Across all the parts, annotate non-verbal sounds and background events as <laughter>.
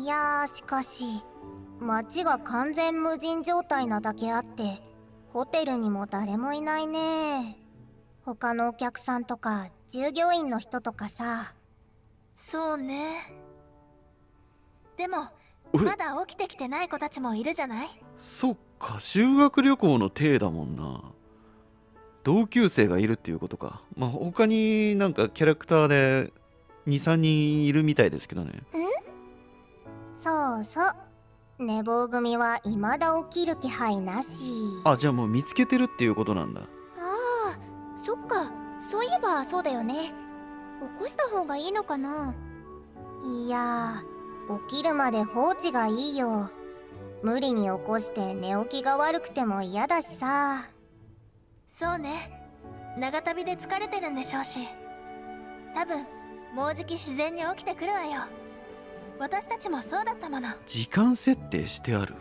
いやーしかし街が完全無人状態なだけあってホテルにも誰もいないね。他のお客さんとか従業員の人とかさ。そうね。でもまだ起きてきてない子たちもいるじゃない？そっか修学旅行の体だもんな。同級生がいるっていうことか。まあ他になんかキャラクターで23人いるみたいですけどねそうそう。寝坊組は未だ起きる気配なし。あじゃあもう見つけてるっていうことなんだ。ああそっか。そういえばそうだよね。起こした方がいいのかな。いや起きるまで放置がいいよ。無理に起こして寝起きが悪くても嫌だしさ。そうね。長旅で疲れてるんでしょうし。多分もうじき自然に起きてくるわよ私たちもそうだったもの。時間設定してある。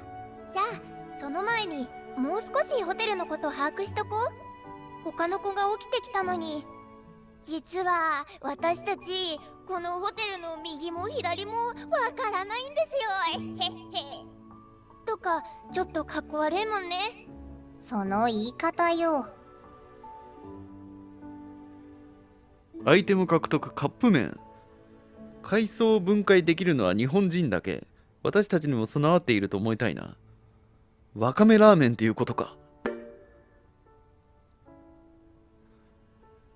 じゃあその前にもう少しホテルのこと把握しとこう。他の子が起きてきたのに。実は私たちこのホテルの右も左もわからないんですよ。へへ。とかちょっとかっこ悪いもんね。その言い方よ。アイテム獲得カップ麺海藻を分解できるのは日本人だけ。私たちにも備わっていると思いたいな。わかめラーメンっていうことか。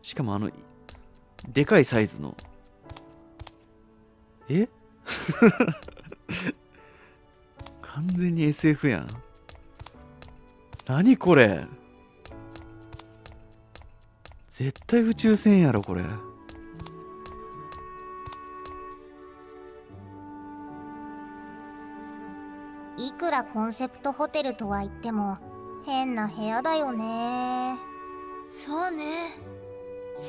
しかもあのでかいサイズの。え？<laughs> 完全に SF やん。何これ？絶対宇宙船やろこれ。コンセプトホテルとは言っても変な部屋だよね。そうね。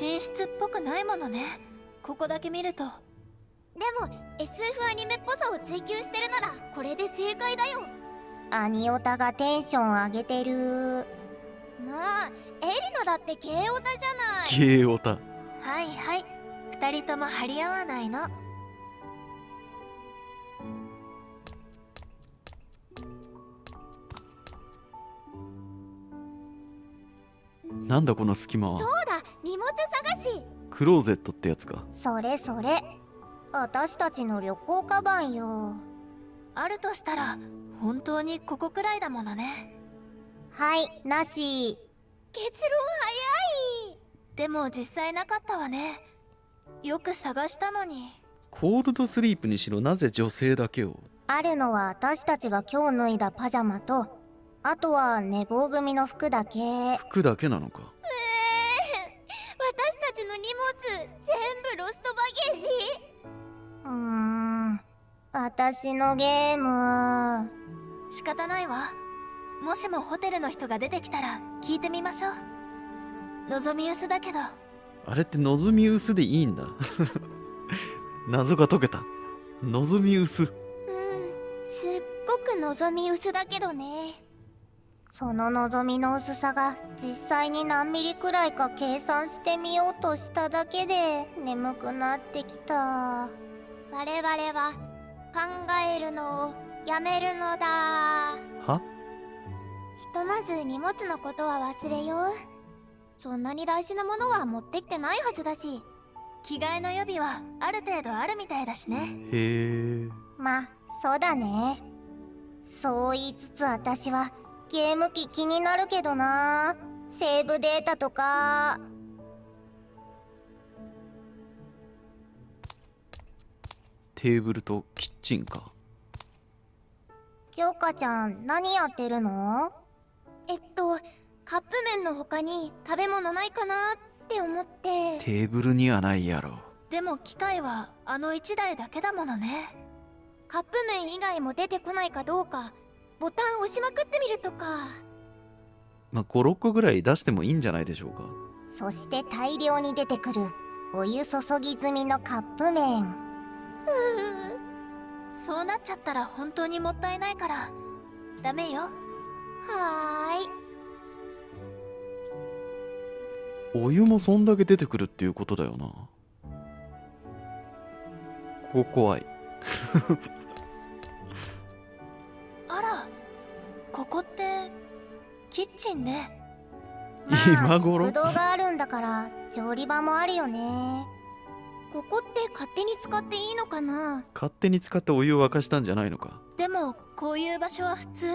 寝室っぽくないものね。ここだけ見ると。でも SF アニメっぽさを追求してるならこれで正解だよ。アニオタがテンション上げてる。まあエリナだって K オタじゃない。ゲーオタ。はいはい。二人とも張り合わないのなんだこの隙間は？そうだ荷物探し。クローゼットってやつか。それそれ。私たちの旅行カバンよ。あるとしたら本当にここくらいだものね。はいなし。結論早い。でも実際なかったわね。よく探したのに。コールドスリープにしろなぜ女性だけを？あるのは私たちが今日脱いだパジャマとあとは寝坊組の服だけ。服だけなのか。えー、私たちの荷物全部ロストバゲージ。うーん私のゲーム。仕方ないわ。もしもホテルの人が出てきたら聞いてみましょう。望み薄だけど。あれって望み薄でいいんだ。<laughs> 謎が解けた。望み薄。うんすっごく望み薄だけどねその望みの薄さが実際に何ミリくらいか計算してみようとしただけで眠くなってきた。我々は考えるのをやめるのだ。は？ひとまず荷物のことは忘れよう。そんなに大事なものは持ってきてないはずだし。着替えの予備はある程度あるみたいだしね。へえ。まあそうだね。そう言いつつ私はゲーム機気になるけどな。セーブデータとか。テーブルとキッチンか。京香ちゃん何やってるの？えっとカップ麺の他に食べ物ないかなって思って。テーブルにはないやろ。でも機械はあの1台だけだものね。カップ麺以外も出てこないかどうかボタン押しまくってみるとか。まあ56個ぐらい出してもいいんじゃないでしょうか。そして大量に出てくるお湯注ぎ済みのカップ麺。うそうなっちゃったら本当にもったいないから。ダメよ。ーはーい。お湯もそんだけ出てくるっていうことだよな。ここ怖いここってキッチンね。<laughs> まあ今頃食堂があるんだから調理場もあるよね。ここって勝手に使っていいのかな？勝手に使ってお湯を沸かしたんじゃないのか？でもこういう場所は普通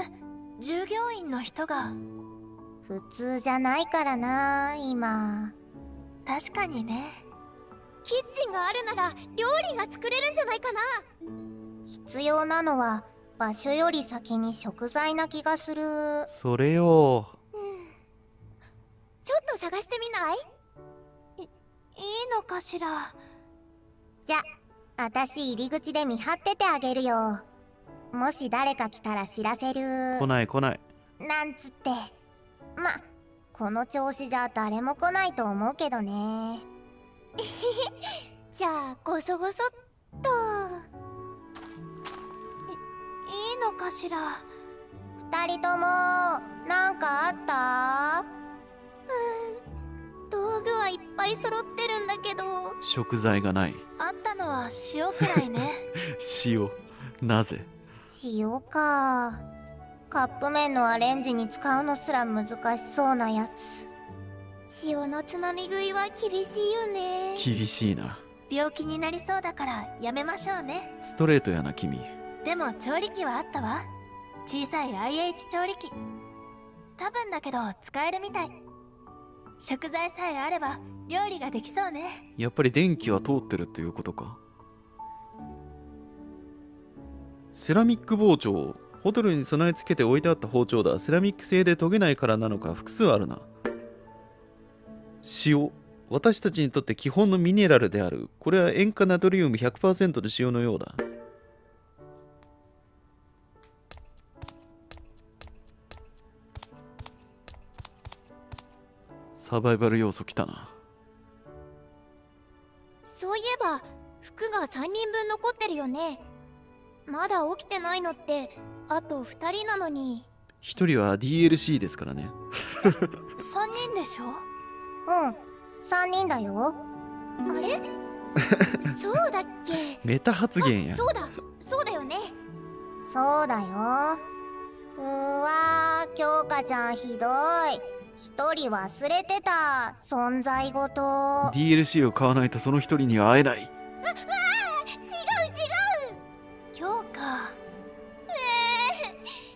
従業員の人が。普通じゃないからな今。確かにね。キッチンがあるなら料理が作れるんじゃないかな？必要なのは場所より先に食材な気がする。それよ。ちょっと探してみない？いいのかしら？じゃあたし入り口で見張っててあげるよ。もし誰か来たら知らせる。来ない来ない。なんつって。まこの調子じゃ誰も来ないと思うけどね。<laughs> じゃあごそごそっといいのかしら？二人ともなんかあった？道具はいっぱい揃ってるんだけど。食材がない。あったのは塩くらいね。<laughs> 塩。なぜ？塩か。カップ麺のアレンジに使うのすら難しそうなやつ。塩のつまみ食いは厳しいよね。厳しいな。病気になりそうだからやめましょうね。ストレートやな君でも調理器はあったわ。小さい IH 調理器。多分だけど使えるみたい。食材さえあれば料理ができそうね。やっぱり電気は通ってるということか。セラミック包丁ホテルに備え付けて置いてあった包丁だ。セラミック製で研げないからなのか複数あるな。塩。私たちにとって基本のミネラルである。これは塩化ナトリウム100%の塩のようだ。サバイバル要素きたな。そういえば服が3人分残ってるよね。まだ起きてないのってあと2人なのに。1人は DLC ですからね。<laughs> 3人でしょ？うん3人だよ。あれ？<laughs> そうだっけ？メタ発言や。あそうだ。そうだよね。そうだよ。うーわー京香ちゃんひどい一人忘れてた存在ごと。DLC を買わないとその一人には会えない。違う違う。今日か。え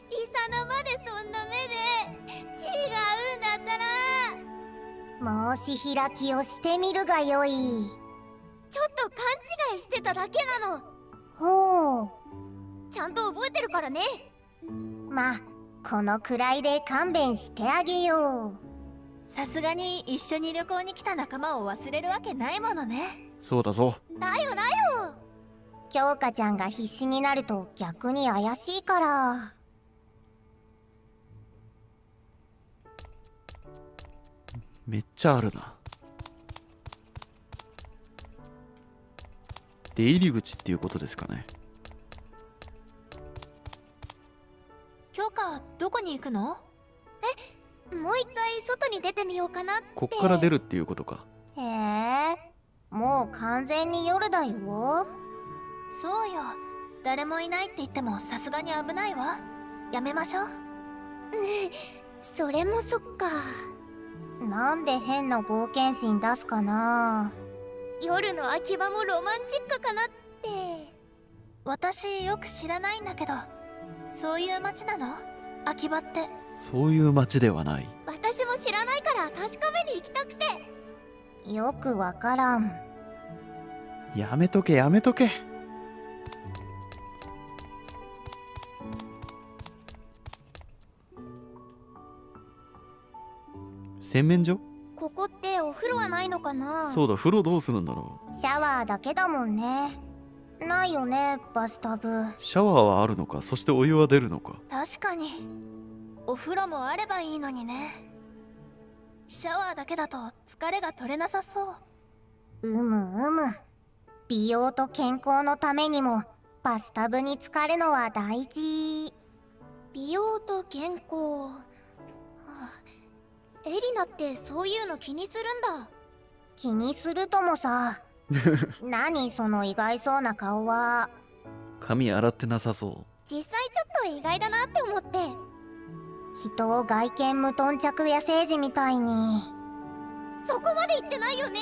えイサナまでそんな目で。違うんだったら申し開きをしてみるがよい。ちょっと勘違いしてただけなの。ほう。ちゃんと覚えてるからね。まあこのくらいで勘弁してあげよう。さすがに一緒に旅行に来た仲間を忘れるわけないものね。そうだぞ。だよだよ。京香ちゃんが必死になると逆に怪しいから。めっちゃあるな。出入り口っていうことですかね今日かどこに行くの？もう一回外に出てみようかなって。こっから出るっていうことか。へえもう完全に夜だよ。そうよ。誰もいないって言ってもさすがに危ないわ。やめましょう。<laughs> それもそっか。なんで変な冒険心出すかな。夜の秋葉もロマンチックかなって。私よく知らないんだけどそういう街なの？秋葉って。そういう街ではない。私も知らないから確かめに行きたくて。よくわからん。やめとけやめとけ。洗面所？ここってお風呂はないのかな？そうだ風呂どうするんだろシャワーだけだもんねないよねバスタブ。うシャワーはあるのかそしてお湯は出るのか。確かに。お風呂もあればいいのにね。シャワーだけだと疲れが取れなさそう。うむうむ。美容と健康のためにもバスタブに浸かるのは大事。美容と健康、はあ、エリナってそういうの気にするんだ。気にするともさ <laughs> 何その意外そうな顔は。髪洗ってなさそ実際ちょっと意外だなって思って。人を外見無頓着野生児みたいに。そこまで言ってないよね。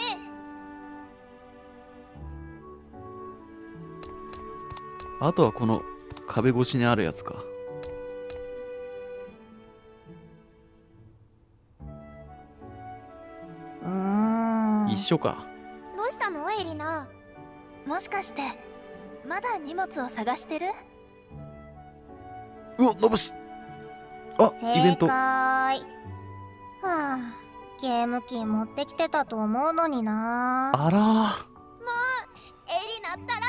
あとはこの壁越しにあるやつか。うーん。一緒かどうしたの？エリナ。もしかしてまだ荷物を探してる？うわのぶしあイベン正ト解。はあゲーム機持ってきてたと思うのにな。あら。エリナったら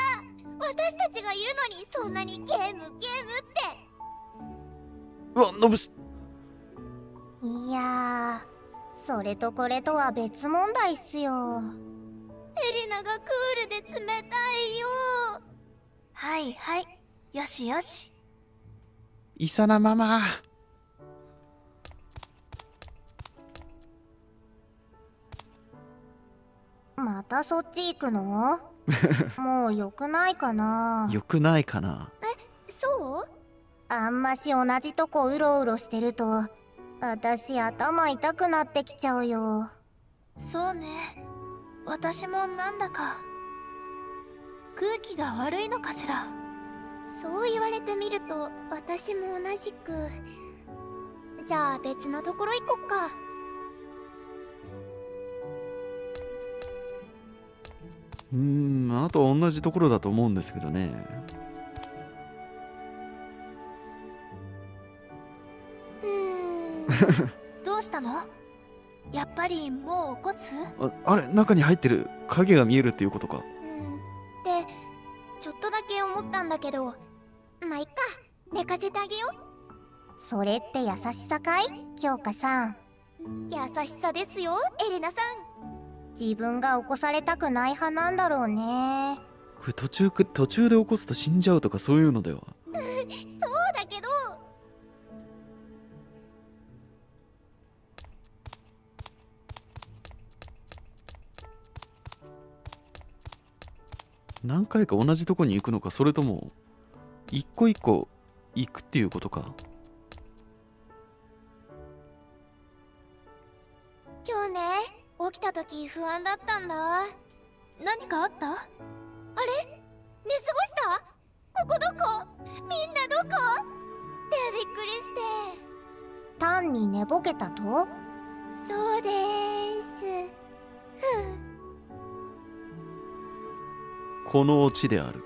私たちがいるのにそんなにゲームゲームって。うわのぶしいやーそれとこれとは別問題っすよエリナがクールで冷たいよ。はいはい。よしよし。イサナママ。またそっち行くの？<laughs> もう良くないかな？よくないかな？そう？あんまし同じとこうろうろしてると私頭痛くなってきちゃうよ。そうね私もなんだか空気が悪いのかしら？そう言われてみると私も同じくじゃあ別のところ行こっか。うーんあと同じところだと思うんですけどね。うーん。<laughs> どうしたの？やっぱりもう起こす？ああれ中に入ってる？影が見えるっていうことか？うん。でちょっとだけ思ったんだけどまあいっか。寝かせてあげよそれって優しさかい？京香さん。優しさですよエレナさ自分が起こされたくない派なんだろうね。これ途中く途中で起こすと死んじゃうとかそういうのでは？んそう何回か同じとこに行くのかそれとも一個一個行くっていうことか？今日ね起きた時不安だったんだ。何かあった？あれ？寝過ごした？ここどこ？みんなどこ？ってびっくりして。単に寝ぼけたと？そうです。ふんこのオチである。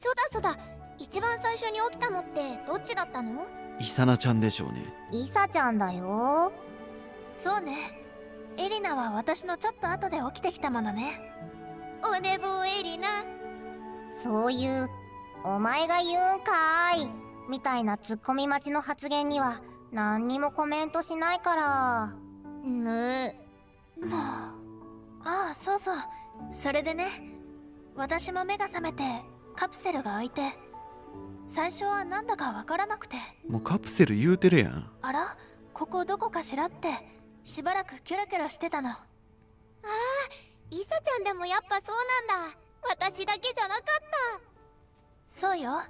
そうだそうだ。一番最初に起きたのってどっちだったの？イサナちゃんでしょうね。イサちゃんだよ。そうね。エリナは私のちょっと後で起きてきたものね。お寝坊エリナ。そういう「お前が言うんかーい」みたいなツッコミ待ちの発言には何にもコメントしないから。ぬもう。ああそうそう。それでね私も目が覚めてカプセルが開いて最初はなんだかわからなくて。もうカプセル言うてるやん。あらここどこかしらってしばらくキョロキョロしてたの。イサちゃんでもやっぱそうなんだ。私だけじゃなかった。そうよ。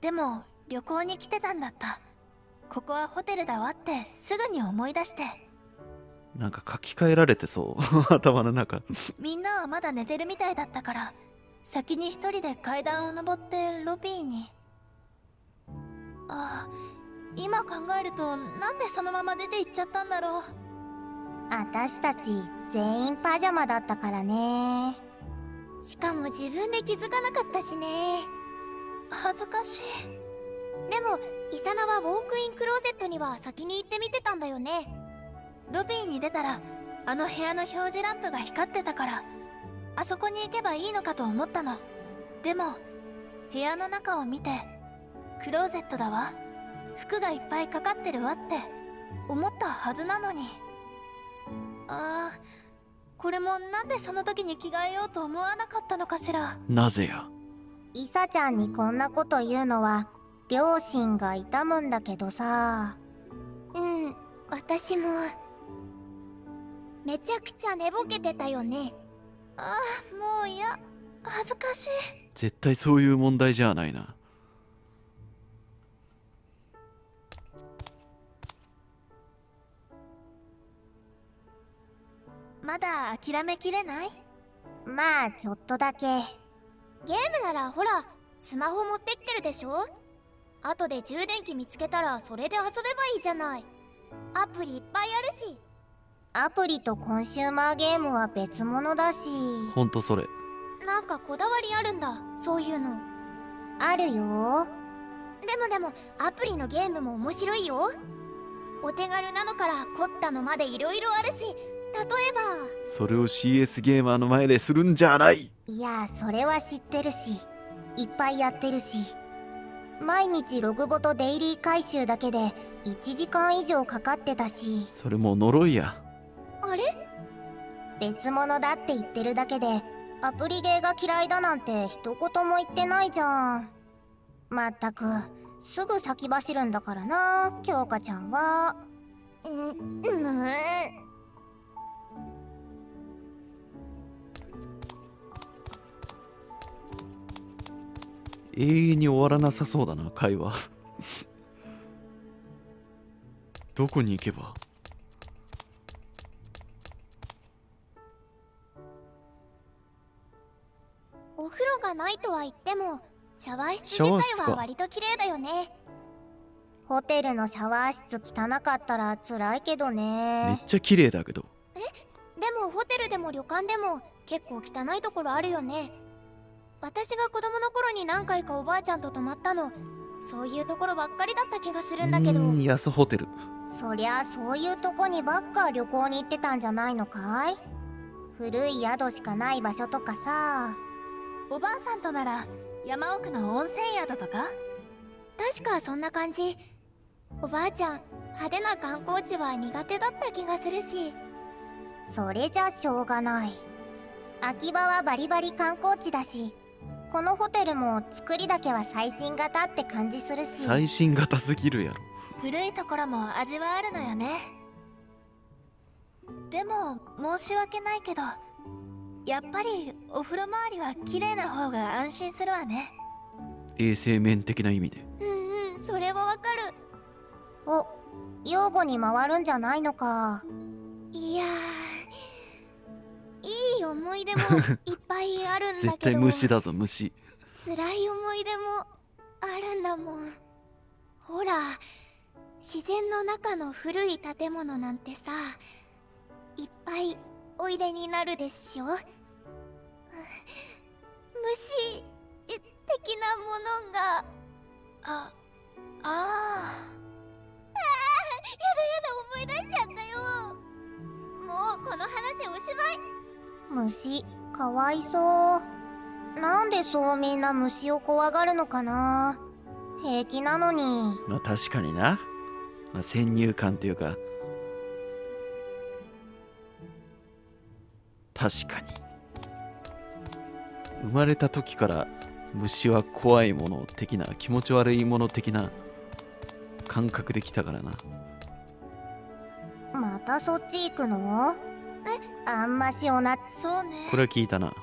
でも旅行に来てたんだった。ここはホテルだわってすぐに思い出してなんか書き換えられてそう。<laughs> 頭の中。みんなはまだ寝てるみたいだったから先に一人で階段を登ってロビーに。ああ今考えるとなんでそのまま出て行っちゃったんだろう。私たち全員パジャマだったからね。しかも自分で気づかなかったしね。恥ずかしい。でもイサナはウォークインクローゼットには先に行ってみてたんだよねロビーに出たらあの部屋の表示ランプが光ってたからあそこに行けばいいのかと思ったの。でも部屋の中を見てクローゼットだわ。服がいっぱいかかってるわって思ったはずなのに。ああこれもなんでその時に着替えようと思わなかったのかしら。なぜや？イサちゃんにこんなこと言うのは両親が痛むんだけどさ。うん私もめちゃくちゃ寝ぼけてたよね。ああもう嫌。恥ずかしい。絶対そういう問題じゃないな。まだ諦めきれない？まあちょっとだけ。ゲームならほらスマホ持ってきてるでしょ？後で充電器見つけたらそれで遊べばいいじゃない。アプリいっぱいあるしアプリとコンシューマーゲームは別物だし。ほんとそれ。なんかこだわりあるんだそういうの。あるよ。でもでもアプリのゲームも面白いよ。お手軽なのから凝ったのまでいろいろあるし例えば。それを CS ゲーマーの前でするんじゃない。いやそれは知ってるし。いっぱいやってるし。毎日ログボとデイリー回収だけで1時間以上かかってたし。それもう呪いやあれ？別物だって言ってるだけでアプリゲーが嫌いだなんて一言も言ってないじゃん。まったくすぐ先走るんだからな京香ちゃんは。うんうん。永遠に終わらなさそうだな会話。<laughs> どこに行けば？お風呂がないとは言ってもシャワー室自体は割と綺麗だよね。ホテルのシャワー室汚かったら辛いけどめっねちゃ綺麗だけど。でもホテルでも旅館でも結構汚いところあるよね。私が子供の頃に何回かおばあちゃんと泊まったの。そういうところばっかりだった気がするんだけど。安ホテル。そりゃそういうとこにばっか旅行に行ってたんじゃないのかい？古い宿しかない場所とかさおばあさんとなら山奥の温泉宿とか？確かそんな感じ。おばあちゃん派手な観光地は苦手だった気がするし。それじゃしょうがない。秋葉はバリバリ観光地だしこのホテルも作りだけは最新型って感じするし。最新型すぎるやろ。古いところも味はあるのよね。でも申し訳ないけどやっぱりお風呂周りは綺麗な方が安心するわね。衛生面的な意味で。うんうんそれはわかる。お養護に回るんじゃないのか。いやーいい思い出も <laughs> いっぱいあるんだ絶けど。対虫だぞ虫辛い思い出もあるんだもん。ほら自然の中の古い建物なんてさいっぱいおいでになるでしょ？虫的なものが。ああやだやだ思い出しちゃったよ。もうこの話おしまい。虫かわいそう。なんでそうみんな虫を怖がるのかな？平気なのに。まあ確かにな、まあ、先入観っていうか確かに。生まれた時から虫は怖いもの的な気持ち悪いもの的な感覚できたからな。またそっち行くの？えあんましおなそうね。これは聞いたな。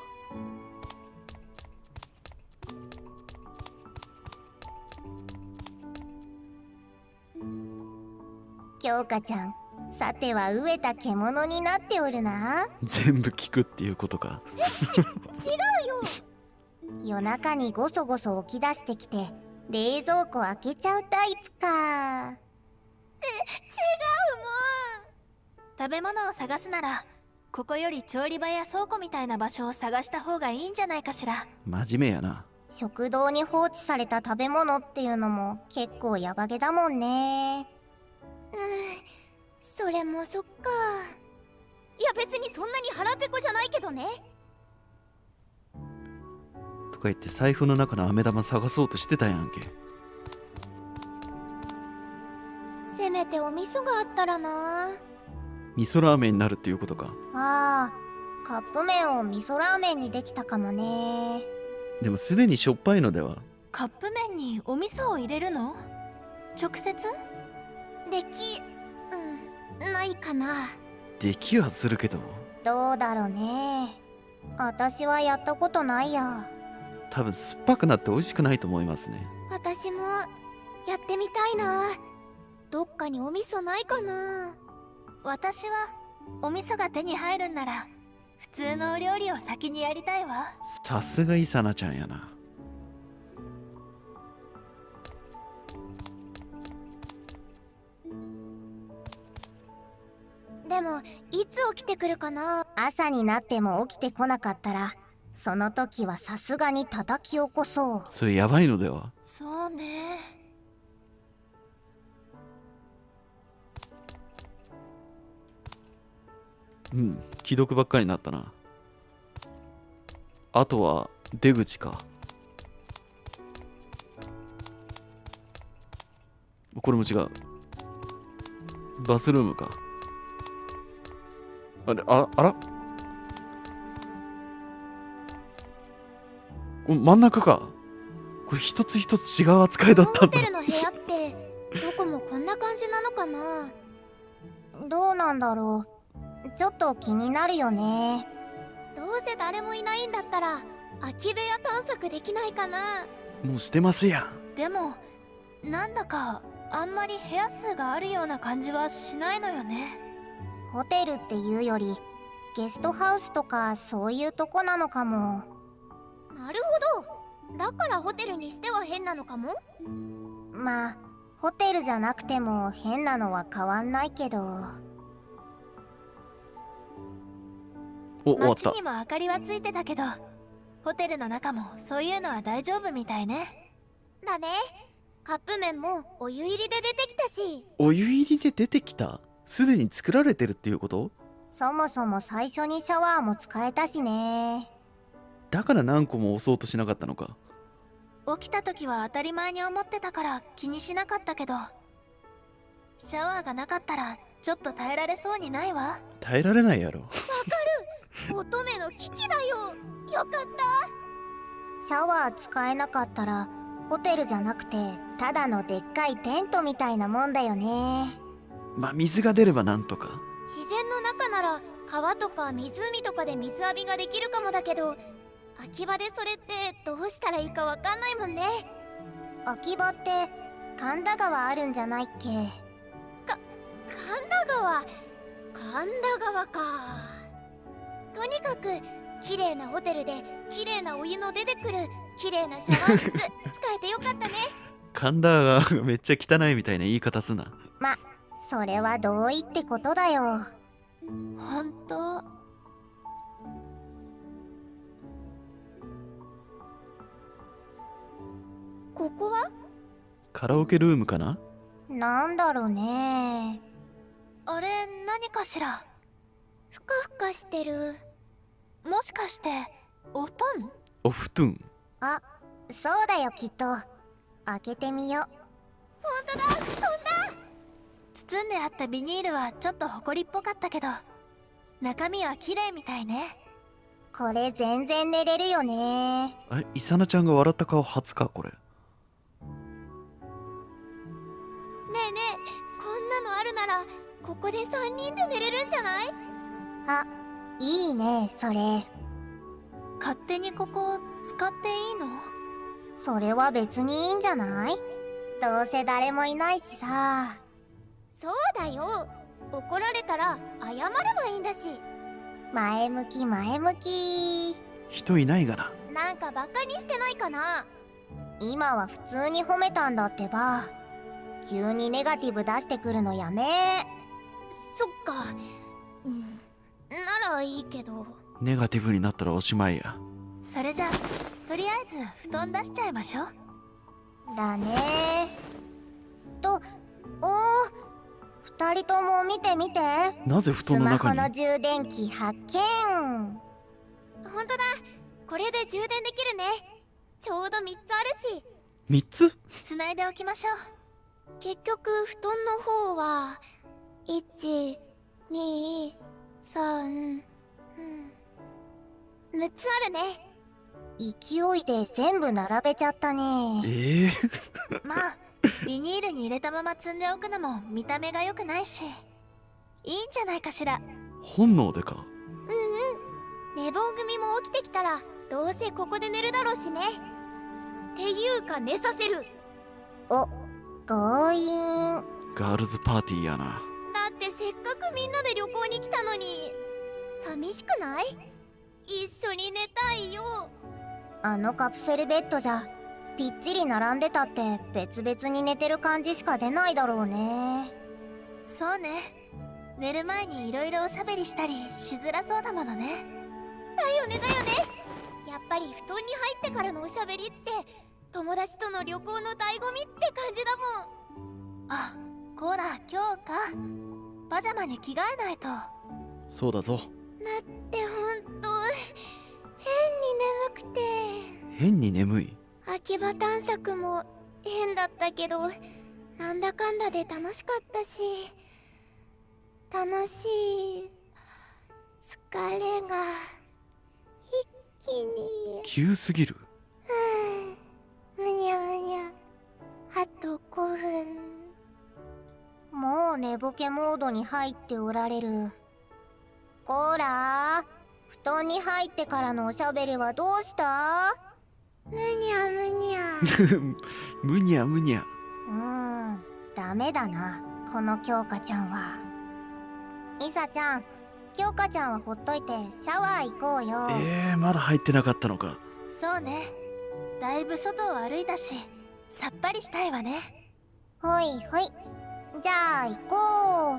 京香ちゃんさては飢えた獣になっておるな。全部聞くっていうことか。<laughs> 夜中にごそごそ起き出してきて冷蔵庫開けちゃうタイプか。食べ物を探すならここより調理場や倉庫みたいな場所を探した方がいいんじゃないかしら。真面目やな。食堂に放置された食べ物っていうのも結構ヤバげだもんね。うんそれもそっか。いや別にそんなに腹ペコじゃないけどね。とか言って財布の中の飴玉探そうとしてたやんけ。せめてお味噌があったらな。味噌ラーメンになるっていうことか。ああカップ麺を味噌ラーメンにできたかもね。でもすでにしょっぱいのでは。カップ麺にお味噌を入れるの？直接？でき。うんないかな。できはするけど。どうだろうね。私はやったことないや。多分酸っぱくなって美味しくないと思いますね。私もやってみたいな。どっかにお味噌ないかな。私はお味噌が手に入るんなら普通のお料理を先にやりたいわ。さすがイサナちゃんやなでもいつ起きてくるかな？朝になっても起きてこなかったらその時はさすがに叩き起こそう。それやばいのでは？そうね。うん既読ばっかりになったな。あとは出口か。これも違う。バスルームかあれあらあら？真ん中か？これ一つ一つ違う扱いだったホんだ。テルの部屋ってどこもこんな感じなのかな？どうなんだろう？ちょっと気になるよね。どうせ誰もいないんだったら空き部屋探索できないかな？もうしてますやん。でもなんだかあんまり部屋数があるような感じはしないのよねホテルっていうよりゲストハウスとかそういうとこなのかも。なるほど。だからホテルにしては変なのかも？まあホテルじゃなくても変なのは変わんないけど。お終わった。街にも明かりはついてたけどホテルの中もそういうのは大丈夫みたいね。だね。カップ麺もお湯入りで出てきたし。お湯入りで出てきた？すでに作られてるっていうこと？そもそも最初にシャワーも使えたしね。だから何個も押そうとしなかったのか？起きた時は当たり前に思ってたから気にしなかったけど。シャワーがなかったらちょっと耐えられそうにないわ。耐えられないやろ。<laughs> 乙女の危機だよ。よかった。シャワー使えなかったらホテルじゃなくてただのでっかいテントみたいなもんだよねまあ水が出ればなんとか。自然の中なら川とか湖とかで水浴びができるかもだけど秋葉でそれってどうしたらいいかわかんないもんね。秋葉って神田川あるんじゃないっけ？神田川？神田川か。とにかく綺麗なホテルで綺麗なお湯の出てくる綺麗なシャワー室使えてよかったね。<laughs> 神田がめっちゃ汚いみたいな言い方すな。まそれは同意ってことだよ。ほんとここは？カラオケルームかな？なんだろうね。あれ何かしら？ふかふかしてる。もしかしておとんお布団？あそうだよきっと。開けてみよ包んであったビニールはちょっとホコリっぽかったけど中身は綺麗みたいね。これ全然寝れるよね。えイサナちゃんが笑った顔初か？これ。ねえねえこんなのあるならここで3人で寝れるんじゃない？あいいねそれ。勝手にここ使っていいの？それは別にいいんじゃない？どうせ誰もいないしさそうだよ。怒られたら謝ればいいんだし。前向き前向き。人いないがな。なんかバカにしてないかな。今は普通に褒めたんだってば。急にネガティブ出してくるのやめ。そっか。うん。ならいいけど。ネガティブになったらおしまいや。それじゃあとりあえず布団出しちゃいましょう。だね。とおー二人とも見て見て。なぜ布スマホ団の中に？の充電器発見。ほんとだ。これで充電できるね。ちょうど3つあるし。3つ？つないでおきましょう。結局布団の方は123うん。6つあるね。勢いで全部並べちゃったね。ええ <laughs> まあビニールに入れたまま積んでおくのも見た目が良くないし。いいんじゃないかしら。本能でか？うんうん。寝坊組も起きてきたらどうせここで寝るだろうしね。っていうか寝させる。お強引。ガールズパーティーやな。だってせっかくみんなで旅行に来たのに。寂しくない？一緒に寝たいよ。あのカプセルベッドじゃぴっちり並んでたって別々に寝てる感じしか出ないだろうね。そうね。寝る前にいろいろおしゃべりしたりしづらそうだものね。だよねだよね。やっぱり布団に入ってからのおしゃべりって友達との旅行の醍醐味って感じだもん。あコーラ今日か。パジャマに着替えないと。そうだぞ。だってほんと変に眠くて。変に眠い？秋葉探索も変だったけどなんだかんだで楽しかったし楽しい疲れが一気に。急すぎる？むにゃむにゃ。あと5分。もう寝ぼけモードに入っておられる。こら布団に入ってからのおしゃべりはどうした？むにゃむにゃ。<laughs> むにゃむにゃ。うーんダメだなこの京香ちゃんは。イサちゃん京香ちゃんはほっといてシャワー行こうよ。えー、まだ入ってなかったのか。そうね。だいぶ外を歩いたしさっぱりしたいわね。ほいほい。じゃあ行こ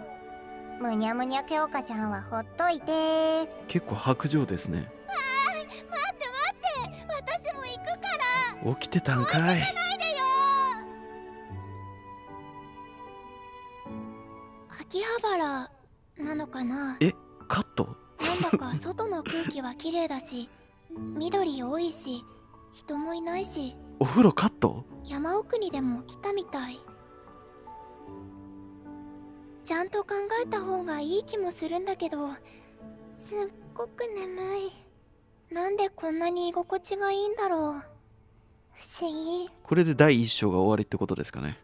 う。むにゃむにゃ京香ちゃんはほっといて。結構白状ですね私も行くから。起きてたんかい。ないでよ。秋葉原なのかな？えカット？なんだか外の空気は綺麗だし緑多いし人もいないし。お風呂カット？山奥にでも来たみたい。ちゃんと考えた方がいい気もするんだけどすっごく眠いなんでこんなに居心地がいいんだろう。不思議。これで第一章が終わりってことですかね。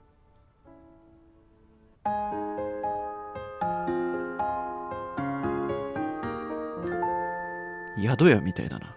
宿屋みたいだな。